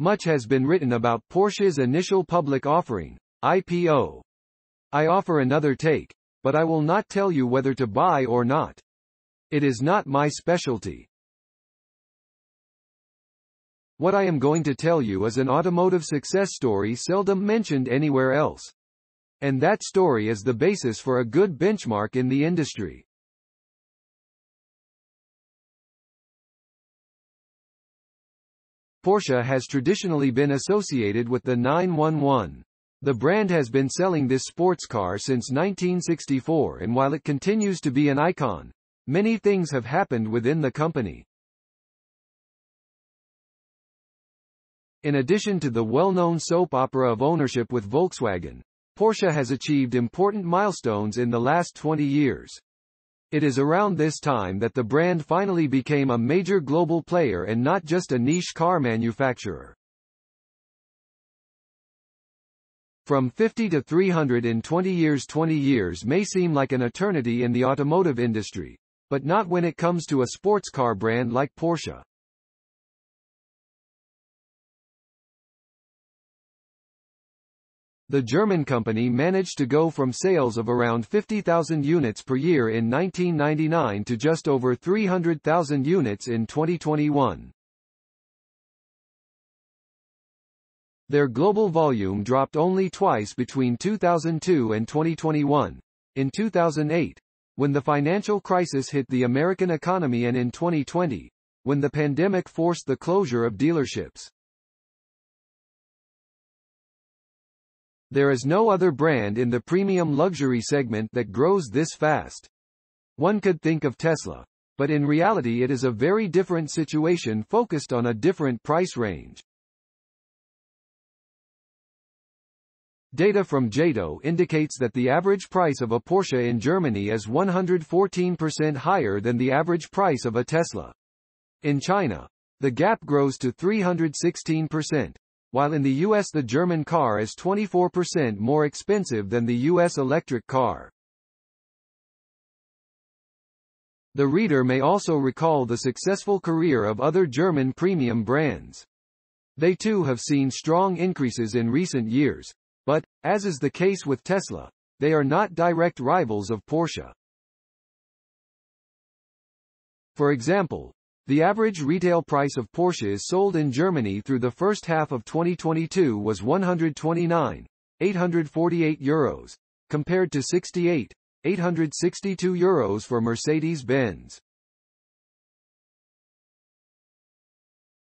Much has been written about Porsche's initial public offering, IPO. I offer another take, but I will not tell you whether to buy or not. It is not my specialty. What I am going to tell you is an automotive success story seldom mentioned anywhere else. And that story is the basis for a good benchmark in the industry. Porsche has traditionally been associated with the 911. The brand has been selling this sports car since 1964 and while it continues to be an icon, many things have happened within the company. In addition to the well-known soap opera of ownership with Volkswagen, Porsche has achieved important milestones in the last 20 years. It is around this time that the brand finally became a major global player and not just a niche car manufacturer. From 50 to 300 in 20 years 20 years may seem like an eternity in the automotive industry, but not when it comes to a sports car brand like Porsche. The German company managed to go from sales of around 50,000 units per year in 1999 to just over 300,000 units in 2021. Their global volume dropped only twice between 2002 and 2021. In 2008, when the financial crisis hit the American economy and in 2020, when the pandemic forced the closure of dealerships. There is no other brand in the premium luxury segment that grows this fast. One could think of Tesla. But in reality it is a very different situation focused on a different price range. Data from JATO indicates that the average price of a Porsche in Germany is 114% higher than the average price of a Tesla. In China, the gap grows to 316% while in the US the German car is 24% more expensive than the US electric car. The reader may also recall the successful career of other German premium brands. They too have seen strong increases in recent years, but, as is the case with Tesla, they are not direct rivals of Porsche. For example, the average retail price of Porsches sold in Germany through the first half of 2022 was 129, 848 euros, compared to 68, 862 euros for Mercedes-Benz.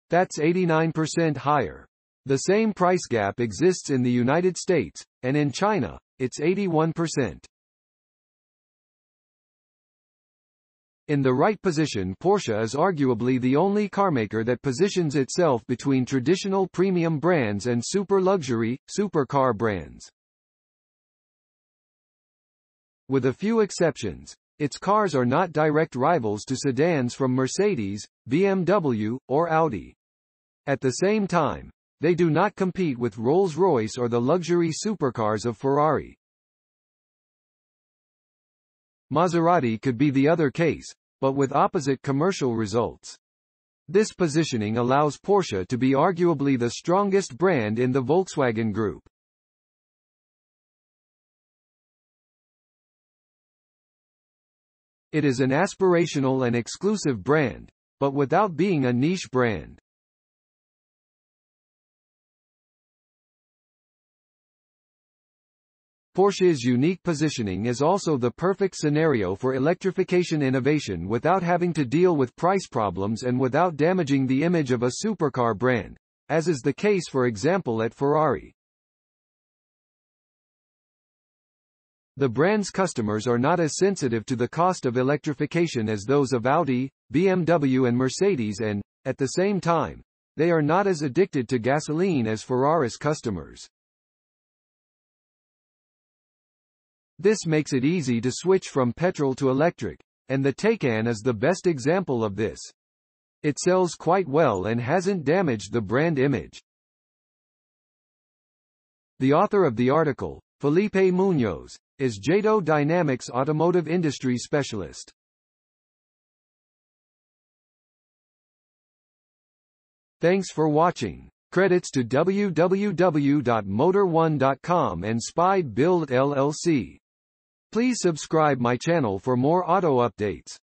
That's 89% higher. The same price gap exists in the United States, and in China, it's 81%. In the right position Porsche is arguably the only carmaker that positions itself between traditional premium brands and super-luxury, supercar brands. With a few exceptions, its cars are not direct rivals to sedans from Mercedes, BMW, or Audi. At the same time, they do not compete with Rolls-Royce or the luxury supercars of Ferrari. Maserati could be the other case, but with opposite commercial results. This positioning allows Porsche to be arguably the strongest brand in the Volkswagen Group. It is an aspirational and exclusive brand, but without being a niche brand. Porsche's unique positioning is also the perfect scenario for electrification innovation without having to deal with price problems and without damaging the image of a supercar brand, as is the case for example at Ferrari. The brand's customers are not as sensitive to the cost of electrification as those of Audi, BMW and Mercedes and, at the same time, they are not as addicted to gasoline as Ferrari's customers. This makes it easy to switch from petrol to electric, and the Taycan is the best example of this. It sells quite well and hasn't damaged the brand image. The author of the article, Felipe Munoz, is JATO Dynamics automotive industry specialist. Thanks for watching. Credits to www.motor1.com and Spy Build LLC. Please subscribe my channel for more auto updates.